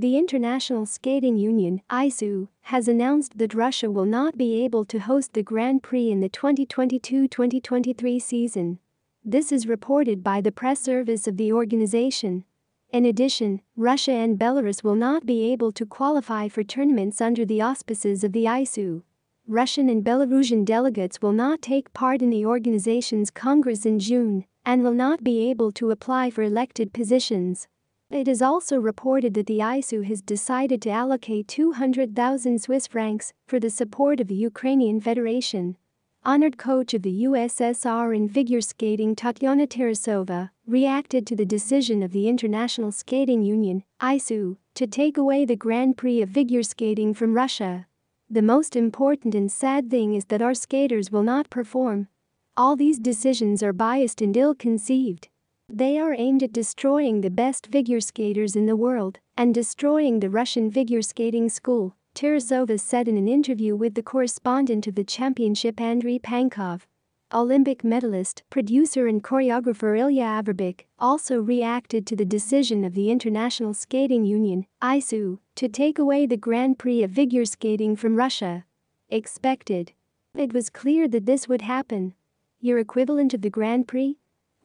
The International Skating Union (ISU) has announced that Russia will not be able to host the Grand Prix in the 2022-2023 season. This is reported by the press service of the organization. In addition, Russia and Belarus will not be able to qualify for tournaments under the auspices of the ISU. Russian and Belarusian delegates will not take part in the organization's Congress in June and will not be able to apply for elected positions. It is also reported that the ISU has decided to allocate 200,000 Swiss francs for the support of the Ukrainian Federation. Honored coach of the USSR in figure skating Tatyana Tarasova reacted to the decision of the International Skating Union (ISU) to take away the Grand Prix of figure skating from Russia. The most important and sad thing is that our skaters will not perform. All these decisions are biased and ill-conceived. They are aimed at destroying the best figure skaters in the world and destroying the Russian figure skating school, Tarasova said in an interview with the correspondent of the championship Andrei Pankov. Olympic medalist, producer and choreographer Ilya Averbakh also reacted to the decision of the International Skating Union, ISU, to take away the Grand Prix of figure skating from Russia. Expected. It was clear that this would happen. Your equivalent of the Grand Prix?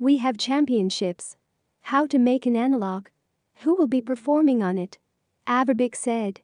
We have championships. How to make an analog? Who will be performing on it? Averbakh said.